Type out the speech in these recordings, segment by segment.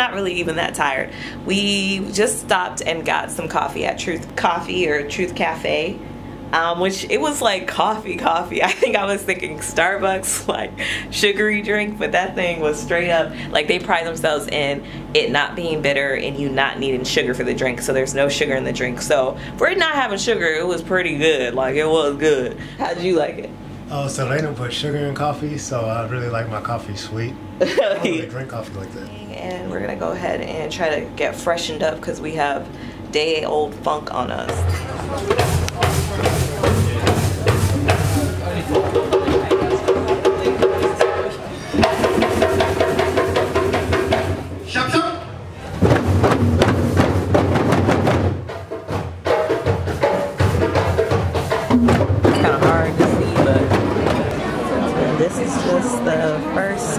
not really even that tired. We just stopped and got some coffee at Truth Coffee or Truth Cafe um, which it was like coffee coffee. I think i was thinking starbucks like sugary drink but that thing was straight up like they pride themselves in it not being bitter and you not needing sugar for the drink so there's no sugar in the drink. So for it not having sugar it was pretty good. Like it was good. How did you like it Oh, so they don't put sugar in coffee, so I really like my coffee sweet. I don't really drink coffee like that. And we're gonna go ahead and try to get freshened up because we have day old funk on us.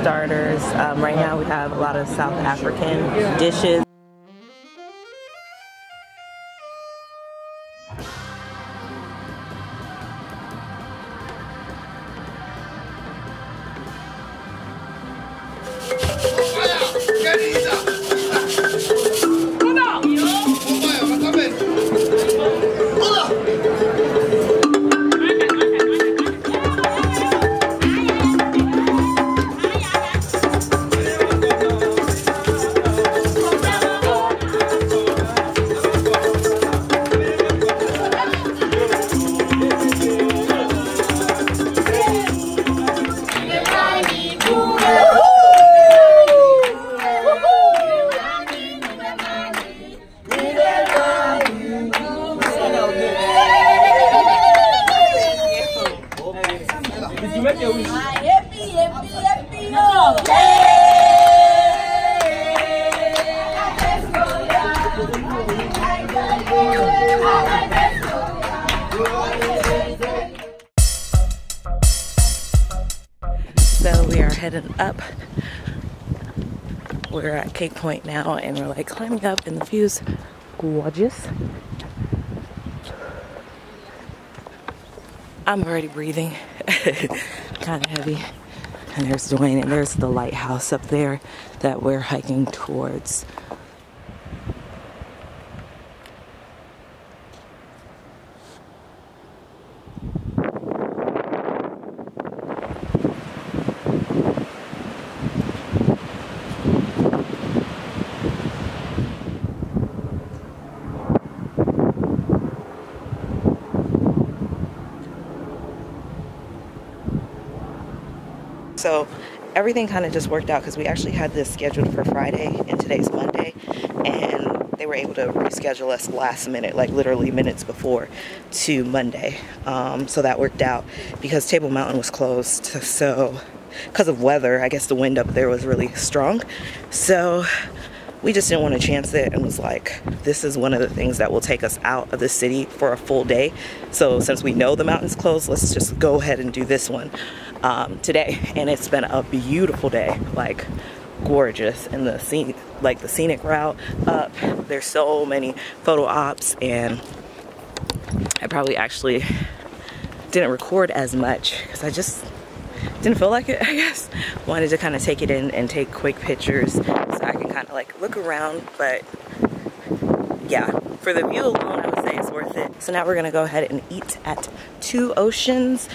Starters. Um, right now we have a lot of South African dishes. We're at Cape Point now and we're like climbing up and the view's gorgeous. I'm already breathing, kind of heavy. And there's Dwayne and there's the lighthouse up there that we're hiking towards. So everything kind of just worked out because we actually had this scheduled for Friday and today's Monday and they were able to reschedule us last minute, like literally minutes before to Monday. Um, so that worked out because Table Mountain was closed. So because of weather, I guess the wind up there was really strong. So we just didn't want to chance it and was like, this is one of the things that will take us out of the city for a full day. So since we know the mountain's closed, let's just go ahead and do this one um, today, and it's been a beautiful day, like gorgeous. And the scene, like the scenic route up, there's so many photo ops, and I probably actually didn't record as much because I just didn't feel like it, I guess. Wanted to kind of take it in and take quick pictures so I kind of like look around, but yeah, for the view alone, I would say it's worth it. So now we're gonna go ahead and eat at Two Oceans.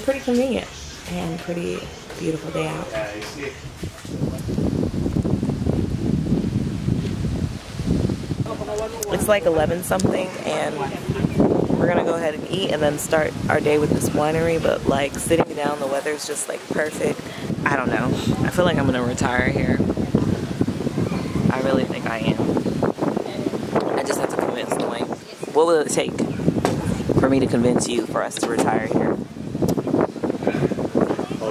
Pretty convenient and pretty beautiful day out. It's like 11 something and we're gonna go ahead and eat and then start our day with this winery but like sitting down the weather's just like perfect I don't know. I feel like I'm gonna retire here. I really think I am. I just have to convince Dwayne. What will it take for me to convince you for us to retire here?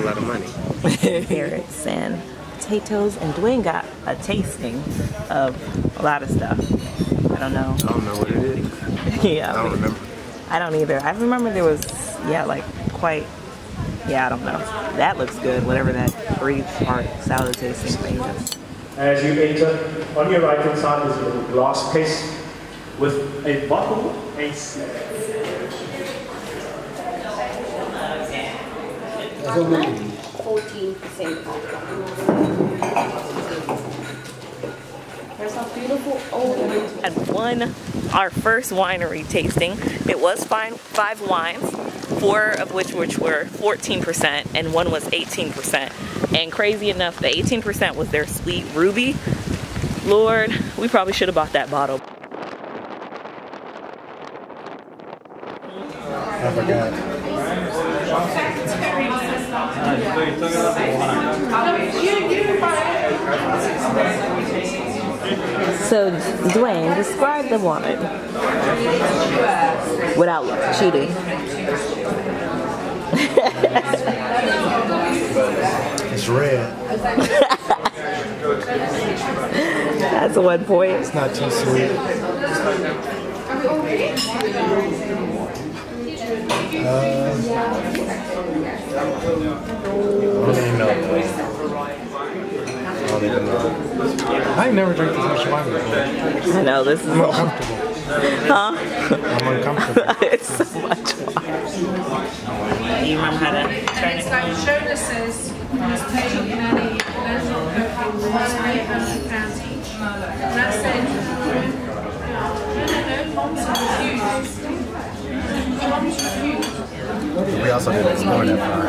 A whole lot of money. Carrots and potatoes, and Dwayne got a tasting of a lot of stuff. I don't know. I don't know what it is. yeah. I don't remember. I don't either. I remember there was, yeah, like quite, yeah, I don't know. That looks good, whatever that three part salad tasting thing is. As you enter, on your right hand side is a little glass case with a bottle, a Fourteen percent There's a beautiful old Had one, our first winery tasting. It was fine, five wines, four of which which were 14% and one was 18%. And crazy enough, the 18% was their sweet ruby. Lord, we probably should have bought that bottle. I forgot. So, Dwayne, describe the woman without cheating. It's red. That's one point. It's not too sweet. Uh, don't even know. I don't even know. I never drank this much wine before. I know this is I'm all. uncomfortable. Huh? I'm uncomfortable. it's so much wine. You remember how to turn It's it? like Jonas's was taking in any local perfume was eight hundred pounds each. And I said, no, no, no, We also didn't explore that part.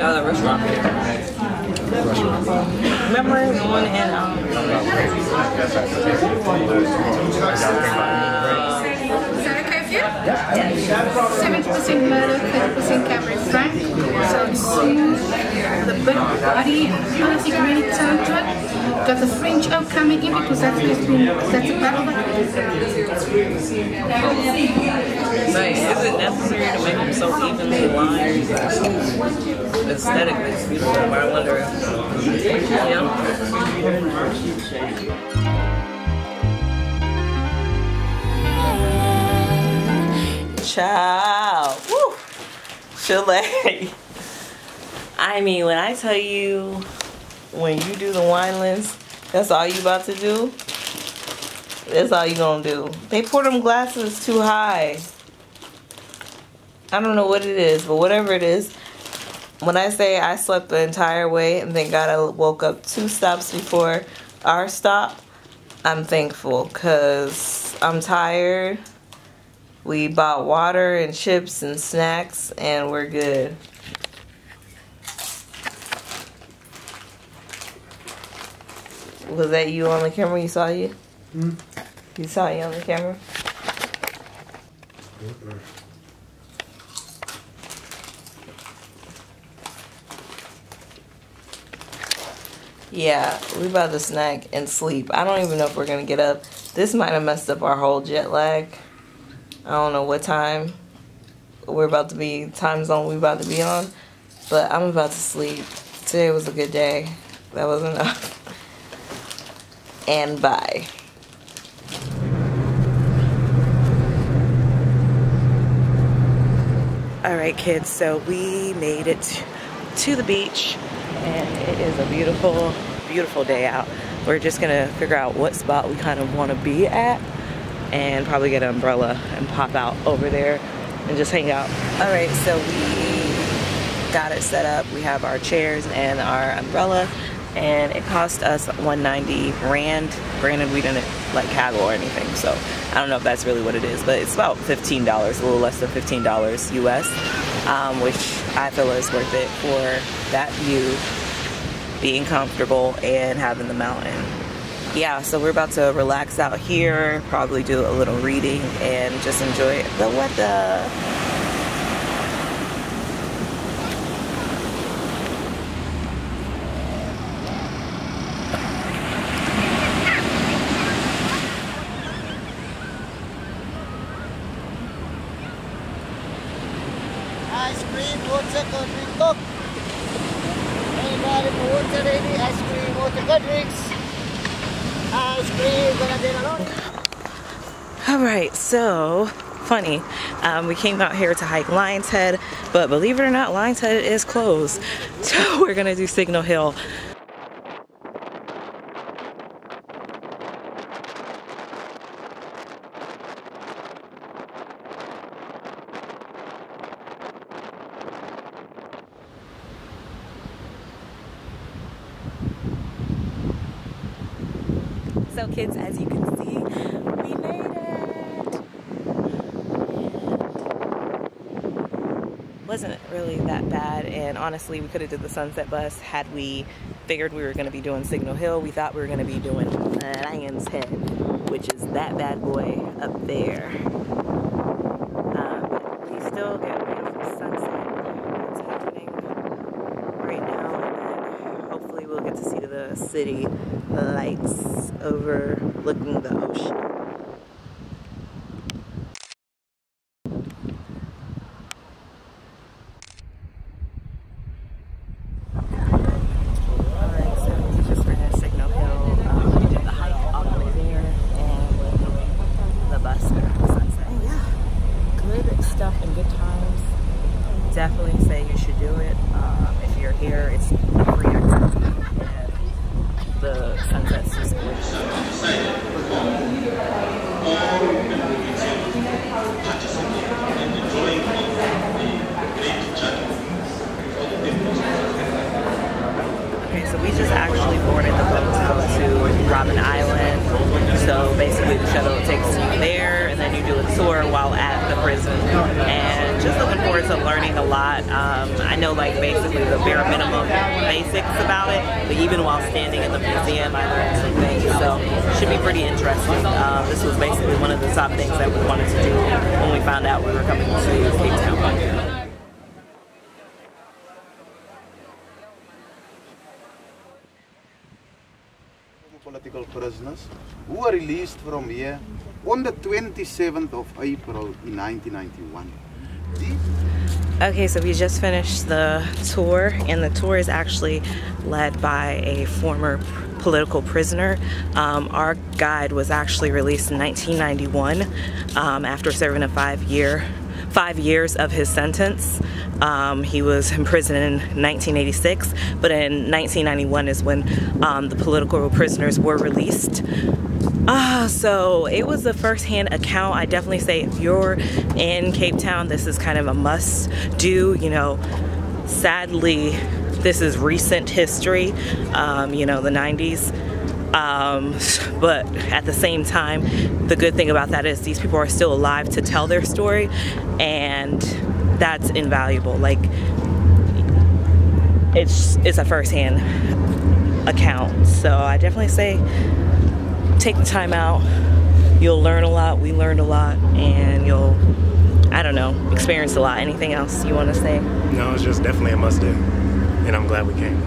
Oh, the restaurant. Remember the one in um, Is that okay with you? Seventy percent Merlot, thirty percent Cabernet Franc. So it's smooth, with a big body, healthy granny tone to it. Got the French oak coming in because that's between that's a battle. Like, is it necessary to make them so evenly lined? Aesthetically, it's beautiful, but I wonder if, you know? Child. Woo. Chile. I mean, when I tell you, when you do the wine list, that's all you about to do. That's all you gonna do. They pour them glasses too high. I don't know what it is, but whatever it is, when I say I slept the entire way and thank God I woke up two stops before our stop, I'm thankful because I'm tired. We bought water and chips and snacks and we're good. Was that you on the camera? You saw you? Hmm? You saw you on the camera? Yeah, we about to snack and sleep. I don't even know if we're gonna get up. This might have messed up our whole jet lag. I don't know what time we're about to be, time zone we about to be on, but I'm about to sleep. Today was a good day. That was enough. And bye. All right, kids, so we made it to the beach and it is a beautiful, beautiful day out. We're just gonna figure out what spot we kind of wanna be at and probably get an umbrella and pop out over there and just hang out. All right, so we got it set up. We have our chairs and our umbrella and it cost us 190 rand. Granted, we didn't like haggle or anything, so I don't know if that's really what it is, but it's about $15, a little less than $15 US, um, which I feel is worth it for that view, being comfortable, and having the mountain. Yeah, so we're about to relax out here, probably do a little reading, and just enjoy the weather. Starting for water ready, ice cream, water, good drinks. Ice cream, gonna be alone. All right, so funny. Um, we came out here to hike Lion's Head, but believe it or not, Lion's Head is closed. So we're gonna do Signal Hill. So kids, as you can see, we made it. Wasn't really that bad, and honestly, we could have did the Sunset Bus had we figured we were going to be doing Signal Hill. We thought we were going to be doing Lion's Head, which is that bad boy up there. Um, but we still get beautiful sunset that's happening right now, and hopefully we'll get to see the city lights overlooking the ocean. Alright, so we just finished Signal Hill. Um, we did the hike all the way there and the bus and the sunset. And yeah, good stuff and good times. Definitely say you should do it. Um, if you're here, it's a free activity. And the sunset's just gorgeous. Okay, so we just actually boarded the boat to Robben Island. So basically the shuttle takes you there and then you do a tour while at the prison. And just looking forward to learning a lot. Um, I know like basically the bare minimum basics about it, but even while standing in the museum I learned some things. So it should be pretty interesting. Um, this was basically one of the top things that we wanted to do when we found out we were coming to Cape Town. political prisoners who were released from here on the 27th of April in 1991. Okay, so we just finished the tour, and the tour is actually led by a former political prisoner. Um, our guide was actually released in 1991 um, after serving a five-year five years of his sentence. Um, he was in prison in 1986, but in 1991 is when um, the political prisoners were released. Ah, so it was a first-hand account. I definitely say if you're in Cape Town, this is kind of a must-do. You know, sadly, this is recent history. Um, you know, the 90s. Um, but at the same time, the good thing about that is these people are still alive to tell their story, and that's invaluable. Like, it's it's a first-hand account. So I definitely say take the time out. You'll learn a lot. We learned a lot, and you'll I don't know experience a lot. Anything else you want to say? No, it's just definitely a must do, and I'm glad we came.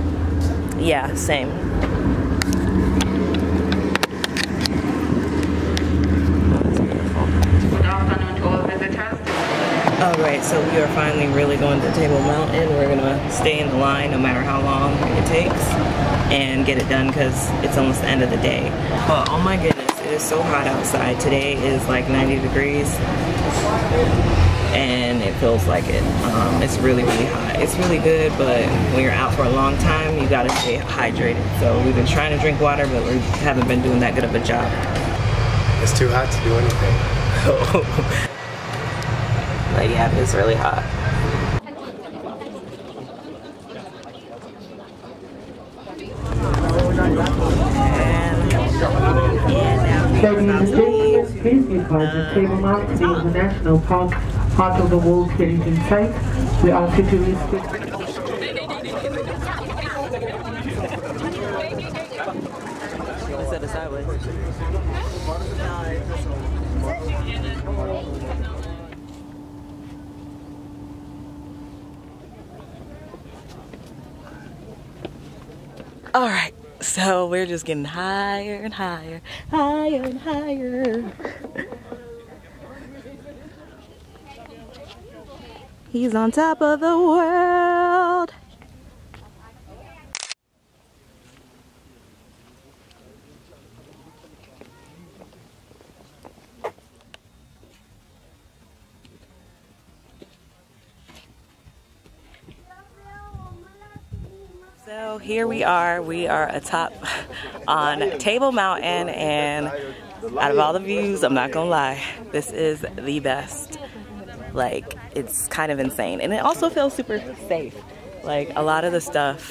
Yeah, same. So we are finally really going to Table Mountain. We're gonna stay in the line no matter how long it takes and get it done because it's almost the end of the day. But oh my goodness, it is so hot outside. Today is like 90 degrees and it feels like it. Um, it's really, really hot. It's really good, but when you're out for a long time, you gotta stay hydrated. So we've been trying to drink water, but we haven't been doing that good of a job. It's too hot to do anything. But yeah, it's really hot. Ladies and gentlemen, please be advised that Table Mountain being the national park, part of the World Heritage Site, we ask you to respect Set it sideways. All right, so we're just getting higher and higher, higher and higher. He's on top of the world. So here we are. We are atop on Table Mountain, and out of all the views, I'm not gonna lie, this is the best. Like, it's kind of insane. And it also feels super safe. Like, a lot of the stuff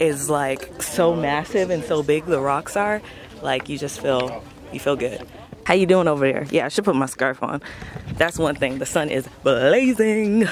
is like so massive and so big, the rocks are. Like, you just feel, you feel good. How you doing over there? Yeah, I should put my scarf on. That's one thing. The sun is blazing.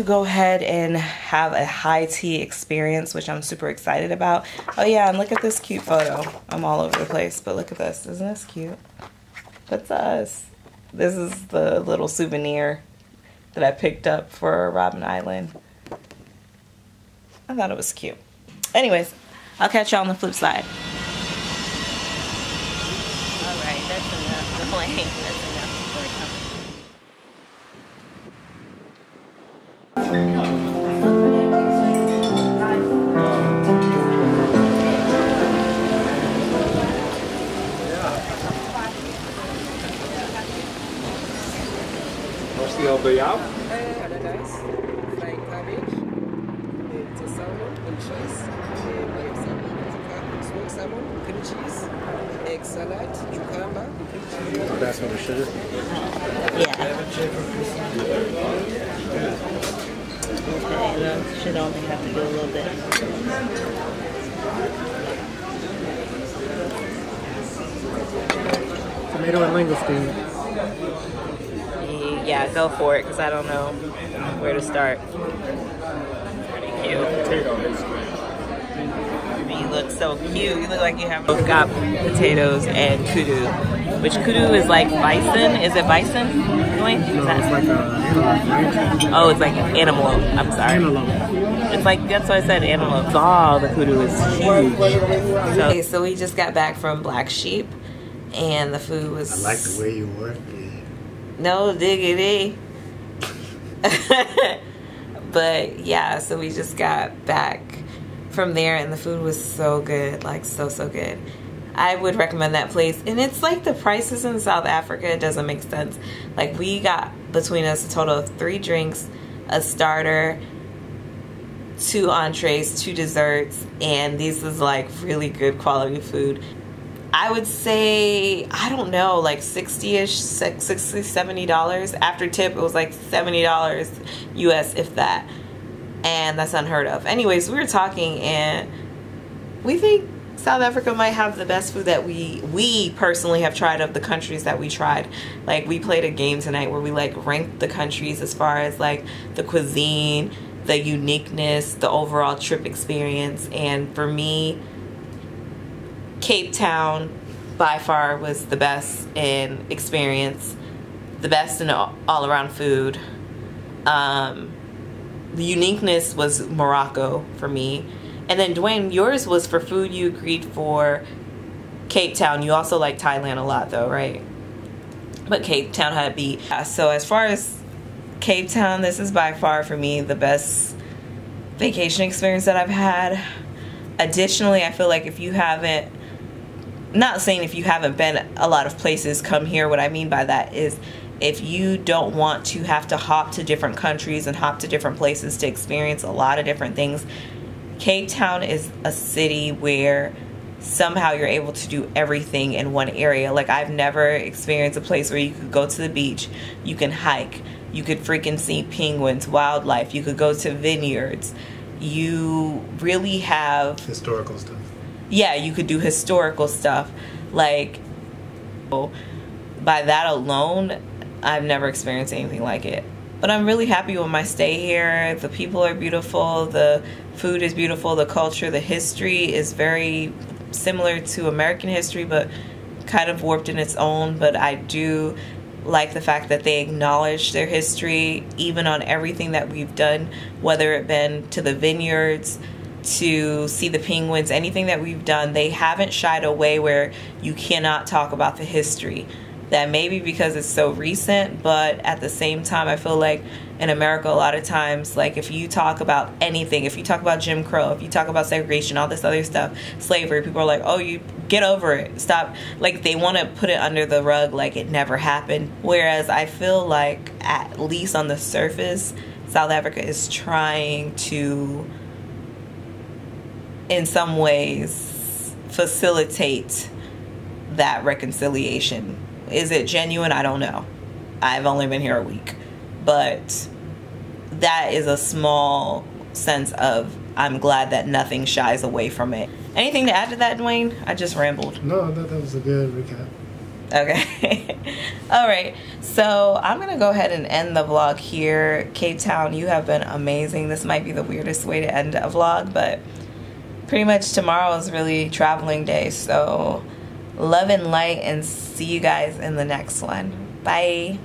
To go ahead and have a high tea experience, which I'm super excited about. Oh yeah, and look at this cute photo. I'm all over the place, but look at this. Isn't this cute? That's us. This is the little souvenir that I picked up for Robben Island. I thought it was cute. Anyways, I'll catch y'all on the flip side. All right, that's enough. The plane. That's enough Was die al bij jou? paradise, flying cabbage, it's a salmon and cheese, uh, we have salmon, zucca- smoked salmon, cream cheese, egg salad, cucumber, That's what it should. Yeah. Should only have to do a little bit. Tomato and langoustine. Yeah, go for it because I don't know where to start. Pretty cute. You look so cute. You look like you have both got potatoes and kudu, which kudu is like bison. Is it bison? Dwayne? Is that- It's like a antelope. Oh, it's like antelope. I'm sorry. Antelope. It's like that's what I said. Antelope. Oh, the kudu is huge. So, okay, so we just got back from Black Sheep, and the food was. I like the way you work. No diggity. but yeah, so we just got back from there, and the food was so good, like so so good. I would recommend that place, and it's like the prices in South Africa. It doesn't make sense. Like we got between us a total of three drinks, a starter, two entrees, two desserts, and this is like really good quality food. I would say, I don't know, like 60-ish, 60 $70. After tip, it was like $70 US, if that. And that's unheard of. Anyways, we were talking and we think South Africa might have the best food that we we personally have tried of the countries that we tried. Like we played a game tonight where we like ranked the countries as far as like the cuisine, the uniqueness, the overall trip experience. And for me, Cape Town by far was the best in experience, the best in all, all around food. Um, the uniqueness was Morocco for me. And then Dwayne, yours was for food you agreed for Cape Town. You also like Thailand a lot though, right? But Cape Town had to be. Yeah, so as far as Cape Town, this is by far for me the best vacation experience that I've had. Additionally, I feel like if you haven't not saying if you haven't been a lot of places, come here. What I mean by that is if you don't want to have to hop to different countries and hop to different places to experience a lot of different things, Cape Town is a city where somehow you're able to do everything in one area. Like I've never experienced a place where you could go to the beach, you can hike, you could freaking see penguins, wildlife, you could go to vineyards. You really have Historical stuff. Yeah, you could do historical stuff. Like, by that alone, I've never experienced anything like it. But I'm really happy with my stay here. The people are beautiful, the food is beautiful, the culture, the history is very similar to American history, but kind of warped in its own. But I do like the fact that they acknowledge their history, even on everything that we've done, whether it been to the vineyards, to see the penguins, anything that we've done, they haven't shied away where you cannot talk about the history. That maybe because it's so recent, but at the same time, I feel like in America, a lot of times, like if you talk about anything, if you talk about Jim Crow, if you talk about segregation, all this other stuff, slavery, people are like, oh, you get over it. Stop. Like they want to put it under the rug like it never happened. Whereas I feel like, at least on the surface, South Africa is trying to in some ways facilitate that reconciliation. Is it genuine? I don't know. I've only been here a week. But that is a small sense of I'm glad that nothing shies away from it. Anything to add to that, Dwayne? I just rambled. No, that, that was a good recap. Okay. All right. So I'm going to go ahead and end the vlog here. Cape Town, you have been amazing. This might be the weirdest way to end a vlog, but pretty much tomorrow is really traveling day. So love and light and see you guys in the next one. Bye.